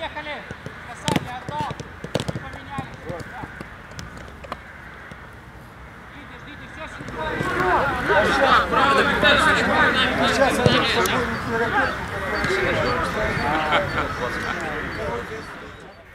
Поехали! Касание отдал. Не поменяли! Да. Ждите, ждите, все,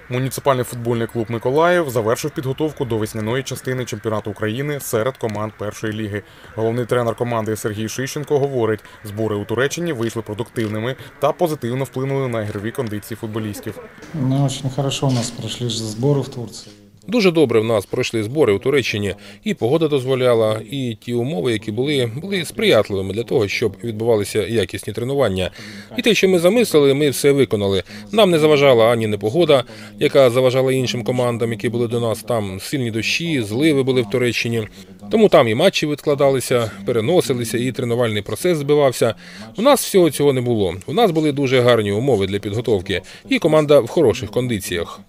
Муніципальний футбольний клуб Миколаїв завершив підготовку до весняної частини чемпіонату України серед команд першої ліги. Головний тренер команди Сергій Шищенко говорить, збори у Туреччині вийшли продуктивними та позитивно вплинули на ігрові кондиції футболістів. Не дуже хорошо у нас пройшли збори в Турции. Дуже добре в нас пройшли збори у Туреччині, і погода дозволяла, і ті умови, які були, були сприятливими для того, щоб відбувалися якісні тренування. І те, що ми замислили, ми все виконали. Нам не заважала ані непогода, яка заважала іншим командам, які були до нас. Там сильні дощі, зливи були в Туреччині. Тому там і матчі відкладалися, переносилися, і тренувальний процес збивався. У нас всього цього не було. У нас були дуже гарні умови для підготовки, і команда в хороших кондиціях.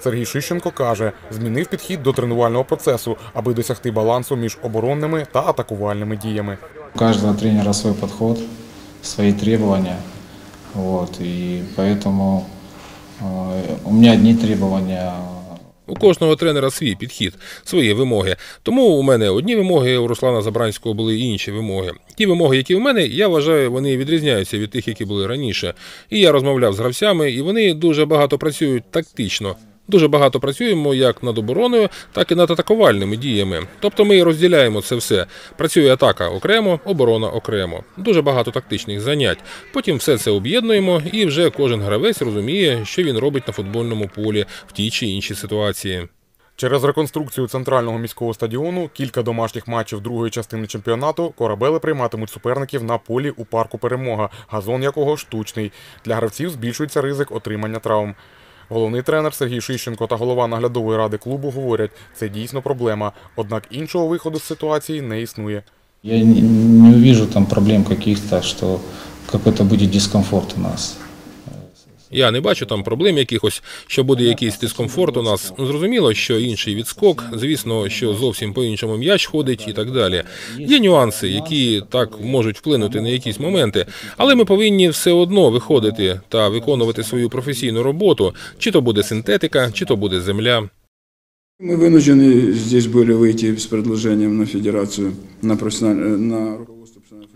Сергій Шищенко каже, змінив підхід до тренувального процесу, аби досягти балансу між оборонними та атакувальними діями. У каждого тренера свой подход, свои требования. Вот, и поэтому э, у меня одни требования, У кожного тренера свій підхід, свої вимоги. Тому у мене одні вимоги, у Руслана Забранського були інші вимоги. Ті вимоги, які у мене, я вважаю, вони відрізняються від тих, які були раніше. І я розмовляв з гравцями, і вони дуже багато працюють тактично. Дуже багато працюємо як над обороною, так і над атакувальними діями. Тобто ми розділяємо це все. Працює атака окремо, оборона окремо. Дуже багато тактичних занять. Потім все це об'єднуємо, і вже кожен гравець розуміє, що він робить на футбольному полі в тій чи іншій ситуації. Через реконструкцію центрального міського стадіону, кілька домашніх матчів другої частини чемпіонату, корабели прийматимуть суперників на полі у парку Перемога, газон якого штучний. Для гравців збільшується ризик отримання травм. Головний тренер Сергій Шищенко та голова наглядової ради клубу говорять, це дійсно проблема. Однак іншого виходу з ситуації не існує. я не, бачу там проблем каких-то, якийсь буде дискомфорт у нас. Я не бачу там проблем якихось, що буде якийсь дискомфорт у нас. Ну, Зрозуміло, що інший відскок, звісно, що зовсім по-іншому м'яч ходить і так далі. Є нюанси, які так можуть вплинути на якісь моменти, але ми повинні все одно виходити та виконувати свою професійну роботу, чи то буде синтетика, чи то буде земля. Мы вынуждены здесь были выйти с предложением на федерацию, на, профессиональ... на руководство профессиональной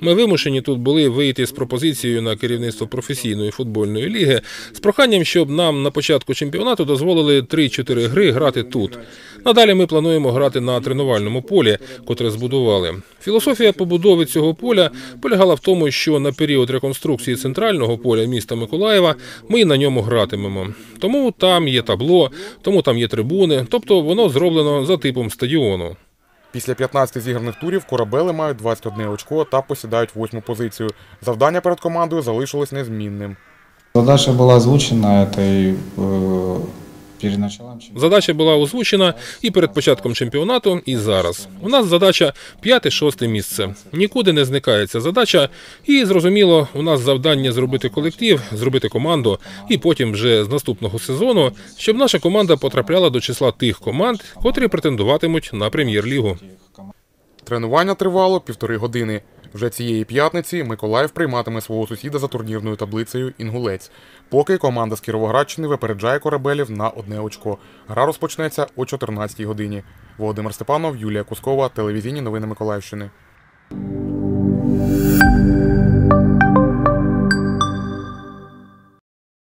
Ми вимушені тут були вийти з пропозицією на керівництво професійної футбольної ліги з проханням, щоб нам на початку чемпіонату дозволили 3-4 гри грати тут. Надалі ми плануємо грати на тренувальному полі, котре збудували. Філософія побудови цього поля полягала в тому, що на період реконструкції центрального поля міста Миколаєва ми на ньому гратимемо. Тому там є табло, тому там є трибуни, тобто воно зроблено за типом стадіону. Після 15 зіграних турів корабели мають 21 очко та посідають восьму позицію. Завдання перед командою залишилось незмінним. Задача була озвучена, это Задача була озвучена і перед початком чемпіонату, і зараз. У нас задача п'яте-шосте місце. Нікуди не зникає ця задача. І зрозуміло, у нас завдання зробити колектив, зробити команду, і потім вже з наступного сезону, щоб наша команда потрапляла до числа тих команд, котрі претендуватимуть на прем'єр-лігу. Тренування тривало півтори години. Вже цієї п'ятниці Миколаїв прийматиме свого сусіда за турнірною таблицею Інгулець. Поки команда з Кіровоградщини випереджає корабелів на одне очко. Гра розпочнеться о 14 годині. Володимир Степанов, Юлія Кускова, телевізійні новини Миколаївщини.